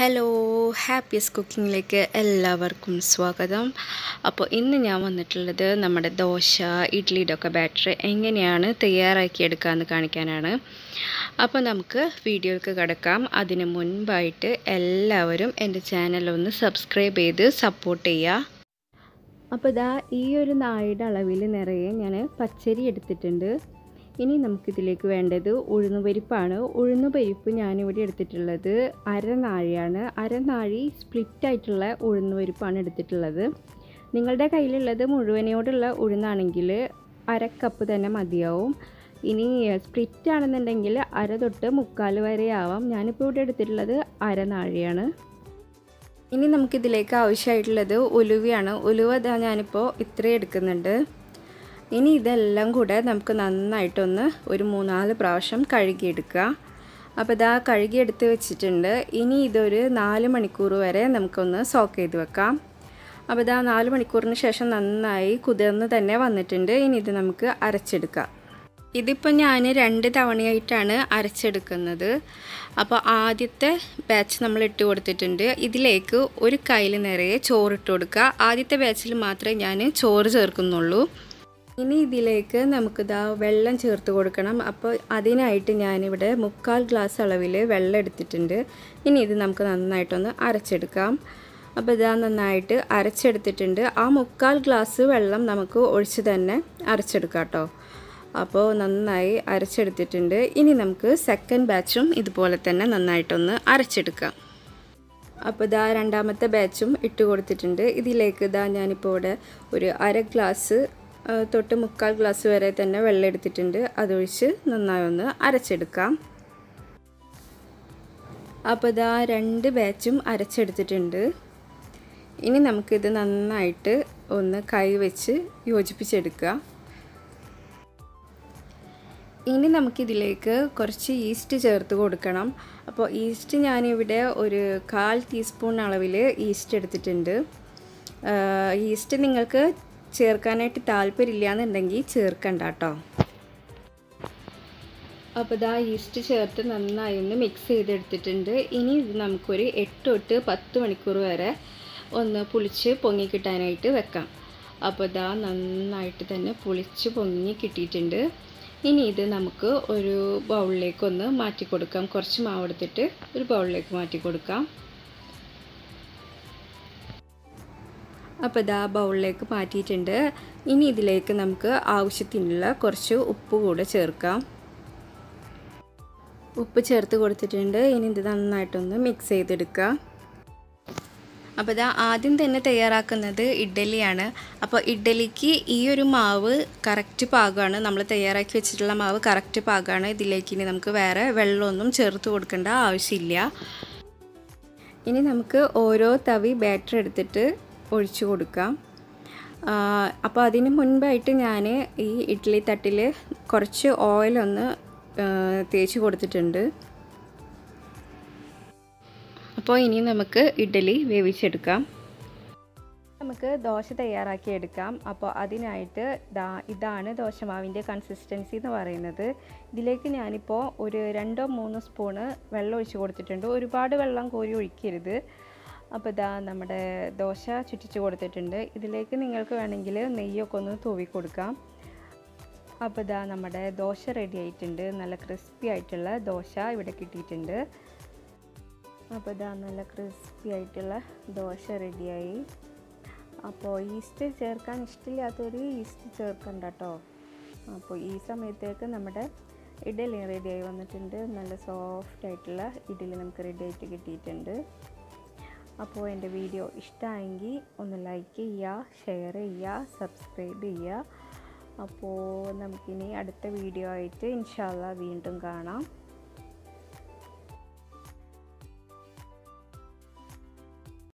Hello ഹാപ്പിയസ് കുക്കിങ്ങിലേക്ക് എല്ലാവർക്കും സ്വാഗതം. അപ്പോൾ ഇന്ന് ഞാൻ വന്നിട്ടുള്ളത് നമ്മുടെ ദോശ ഇഡ്ഡലിയുടെ ഒക്കെ ബാറ്റർ എങ്ങനെയാണ് തയ്യാറാക്കിയെടുക്കാമെന്ന് കാണിക്കാനാണ്. അപ്പോൾ നമുക്ക് വീഡിയോയ്ക്ക് കിടക്കാം. അതിന് മുൻപായിട്ട് എല്ലാവരും എന്റെ ചാനൽ ഒന്ന് സബ്സ്ക്രൈബ് ചെയ്ത് സപ്പോർട്ട് ചെയ്യുക. അപ്പോൾ ഇതാ ഈ ഒരു നായുടെ അളവിൽ നിറയെ ഞാൻ പച്ചരി എടുത്തിട്ടുണ്ട്. ഇനി നമുക്കിതിലേക്ക് വേണ്ടത് ഉഴുന്നുപരിപ്പാണ്. ഉഴുന്നുപരിപ്പ് ഞാനിവിടെ എടുത്തിട്ടുള്ളത് അരനാഴിയാണ്. അരനാഴി സ്പ്ലിറ്റ് ആയിട്ടുള്ള ഉഴുന്നുപരിപ്പാണ് എടുത്തിട്ടുള്ളത്. നിങ്ങളുടെ കയ്യിലുള്ളത് മുഴുവനോടുള്ള ഉഴുന്നാണെങ്കിൽ അരക്കപ്പ് കപ്പ് തന്നെ മതിയാവും. ഇനി സ്പ്ലിറ്റ് ആണെന്നുണ്ടെങ്കിൽ അര തൊട്ട് മുക്കാൽ വരെ ആവാം. ഞാനിപ്പോൾ ഇവിടെ എടുത്തിട്ടുള്ളത് അരനാഴിയാണ്. ഇനി നമുക്കിതിലേക്ക് ആവശ്യമായിട്ടുള്ളത് ഉലുവയാണ്. ഉലുവ ഞാനിപ്പോൾ ഇത്രയും എടുക്കുന്നുണ്ട്. ഇനി ഇതെല്ലാം കൂടെ നമുക്ക് നന്നായിട്ടൊന്ന് ഒരു മൂന്നാൽ പ്രാവശ്യം കഴുകിയെടുക്കുക. അപ്പോൾ ഇതാ കഴുകിയെടുത്ത് വെച്ചിട്ടുണ്ട്. ഇനി ഇതൊരു നാല് മണിക്കൂർ വരെ നമുക്കൊന്ന് സോക്ക് ചെയ്ത് വെക്കാം. അപ്പോൾ ഇതാ നാല് മണിക്കൂറിന് ശേഷം നന്നായി കുതിർന്ന് തന്നെ വന്നിട്ടുണ്ട്. ഇനി ഇത് നമുക്ക് അരച്ചെടുക്കാം. ഇതിപ്പോൾ ഞാൻ രണ്ട് തവണയായിട്ടാണ് അരച്ചെടുക്കുന്നത്. അപ്പോൾ ആദ്യത്തെ ബാച്ച് നമ്മൾ ഇട്ട് കൊടുത്തിട്ടുണ്ട്. ഇതിലേക്ക് ഒരു കയ്യിൽ നിറയെ ചോറിട്ട് കൊടുക്കുക. ആദ്യത്തെ ബാച്ചിൽ മാത്രമേ ഞാൻ ചോറ് ചേർക്കുന്നുള്ളൂ. ഇനി ഇതിലേക്ക് നമുക്കിതാ വെള്ളം ചേർത്ത് കൊടുക്കണം. അപ്പോൾ അതിനായിട്ട് ഞാനിവിടെ മുക്കാൽ ഗ്ലാസ് അളവിൽ വെള്ളം എടുത്തിട്ടുണ്ട്. ഇനി ഇത് നമുക്ക് നന്നായിട്ടൊന്ന് അരച്ചെടുക്കാം. അപ്പോൾ ഇതാ നന്നായിട്ട് അരച്ചെടുത്തിട്ടുണ്ട്. ആ മുക്കാൽ ഗ്ലാസ് വെള്ളം നമുക്ക് ഒഴിച്ച് തന്നെ അരച്ചെടുക്കാം കേട്ടോ. അപ്പോൾ നന്നായി അരച്ചെടുത്തിട്ടുണ്ട്. ഇനി നമുക്ക് സെക്കൻഡ് ബാച്ചും ഇതുപോലെ തന്നെ നന്നായിട്ടൊന്ന് അരച്ചെടുക്കാം. അപ്പോൾ ഇതാ രണ്ടാമത്തെ ബാച്ചും ഇട്ട് കൊടുത്തിട്ടുണ്ട്. ഇതിലേക്ക് ഇതാ ഞാനിപ്പോൾ ഇവിടെ ഒരു അര ഗ്ലാസ് തൊട്ട് മുക്കാൽ ഗ്ലാസ് വരെ തന്നെ വെള്ളം എടുത്തിട്ടുണ്ട്. അതൊഴിച്ച് നന്നായി ഒന്ന് അരച്ചെടുക്കാം. അപ്പോൾ ഇതാ രണ്ട് ബാച്ചും അരച്ചെടുത്തിട്ടുണ്ട്. ഇനി നമുക്കിത് നന്നായിട്ട് ഒന്ന് കൈ വെച്ച് യോജിപ്പിച്ചെടുക്കുക ഇനി നമുക്കിതിലേക്ക് കുറച്ച് ഈസ്റ്റ് ചേർത്ത് കൊടുക്കണം. അപ്പോൾ ഈസ്റ്റ് ഞാനിവിടെ ഒരു കാൽ ടീസ്പൂൺ അളവിൽ ഈസ്റ്റ് എടുത്തിട്ടുണ്ട്. ഈസ്റ്റ് നിങ്ങൾക്ക് ചേർക്കാനായിട്ട് താല്പര്യമില്ല എന്നുണ്ടെങ്കിൽ ചേർക്കണ്ട കേട്ടോ അപ്പോൾ ഇതാ ഈസ്റ്റ് ചേർത്ത് നന്നായി ഒന്ന് മിക്സ് ചെയ്തെടുത്തിട്ടുണ്ട്. ഇനി ഇത് നമുക്കൊരു എട്ട് തൊട്ട് പത്ത് മണിക്കൂർ വരെ ഒന്ന് പുളിച്ച് പൊങ്ങി കിട്ടാനായിട്ട് വെക്കാം. അപ്പോൾ ഇതാ നന്നായിട്ട് തന്നെ പുളിച്ച് പൊങ്ങി കിട്ടിയിട്ടുണ്ട്. ഇനി ഇത് നമുക്ക് ഒരു ബൗളിലേക്കൊന്ന് മാറ്റി കൊടുക്കാം കുറച്ച് മാവെടുത്തിട്ട് ഒരു ബൗളിലേക്ക് മാറ്റി കൊടുക്കാം അപ്പോൾ ഇതാ ബൗളിലേക്ക് മാറ്റിയിട്ടുണ്ട്. ഇനി ഇതിലേക്ക് നമുക്ക് ആവശ്യത്തിനുള്ള കുറച്ച് ഉപ്പ് കൂടെ ചേർക്കാം. ഉപ്പ് ചേർത്ത് കൊടുത്തിട്ടുണ്ട്. ഇനി ഇത് നന്നായിട്ടൊന്ന് മിക്സ് ചെയ്തെടുക്കുക. അപ്പോൾ ഇതാ ആദ്യം തന്നെ തയ്യാറാക്കുന്നത് ഇഡ്ഡലിയാണ്. അപ്പോൾ ഇഡ്ഡലിക്ക് ഈ ഒരു മാവ് കറക്റ്റ് പാകമാണ് നമ്മൾ തയ്യാറാക്കി വെച്ചിട്ടുള്ള മാവ് കറക്റ്റ് പാകമാണ് ഇതിലേക്ക് ഇനി നമുക്ക് വേറെ വെള്ളമൊന്നും ചേർത്ത് കൊടുക്കേണ്ട ആവശ്യമില്ല. ഇനി നമുക്ക് ഓരോ തവി ബാറ്റർ എടുത്തിട്ട് ഒഴിച്ചു കൊടുക്കാം. അപ്പോൾ അതിന് മുൻപായിട്ട് ഞാൻ ഈ ഇഡ്ഡലി തട്ടിൽ കുറച്ച് ഓയിലൊന്ന് തേച്ച് കൊടുത്തിട്ടുണ്ട്. അപ്പോൾ ഇനി നമുക്ക് ഇഡ്ഡലി വേവിച്ചെടുക്കാം. നമുക്ക് ദോശ തയ്യാറാക്കി എടുക്കാം. അപ്പോൾ അതിനായിട്ട് ദാ ഇതാണ് ദോശമാവിന്റെ കൺസിസ്റ്റൻസി എന്ന് പറയുന്നത്. ഇതിലേക്ക് ഞാനിപ്പോൾ ഒരു രണ്ടോ മൂന്നോ സ്പൂണ് വെള്ളം ഒഴിച്ച് കൊടുത്തിട്ടുണ്ട്. ഒരുപാട് വെള്ളം കോരി ഒഴിക്കരുത്. അപ്പോൾ ഇതാ നമ്മുടെ ദോശ ചുറ്റിച്ച് കൊടുത്തിട്ടുണ്ട്. ഇതിലേക്ക് നിങ്ങൾക്ക് വേണമെങ്കിൽ നെയ്യൊക്കെ ഒന്ന് തൂവി കൊടുക്കാം. അപ്പോൾ ഇതാ നമ്മുടെ ദോശ റെഡി ആയിട്ടുണ്ട്. നല്ല ക്രിസ്പി ആയിട്ടുള്ള ദോശ ഇവിടെ കിട്ടിയിട്ടുണ്ട്. അപ്പോൾ ഇതാ നല്ല ക്രിസ്പി ആയിട്ടുള്ള ദോശ റെഡിയായി അപ്പോൾ ഈസ്റ്റ് ചേർക്കാൻ ഇഷ്ടമില്ലാത്തവർ ഈസ്റ്റ് ചേർക്കണ്ട കേട്ടോ അപ്പോൾ ഈ സമയത്തേക്ക് നമ്മുടെ ഇഡലി റെഡിയായി വന്നിട്ടുണ്ട്. നല്ല സോഫ്റ്റ് ആയിട്ടുള്ള ഇഡലി നമുക്ക് റെഡി ആയിട്ട് കിട്ടിയിട്ടുണ്ട്. അപ്പോൾ എന്റെ വീഡിയോ ഇഷ്ടമായെങ്കിൽ ഒന്ന് ലൈക്ക് ചെയ്യുക ഷെയർ ചെയ്യുക സബ്സ്ക്രൈബ് ചെയ്യുക. അപ്പോൾ നമുക്കിനി അടുത്ത വീഡിയോ ആയിട്ട് ഇൻഷാല്ല വീണ്ടും കാണാം.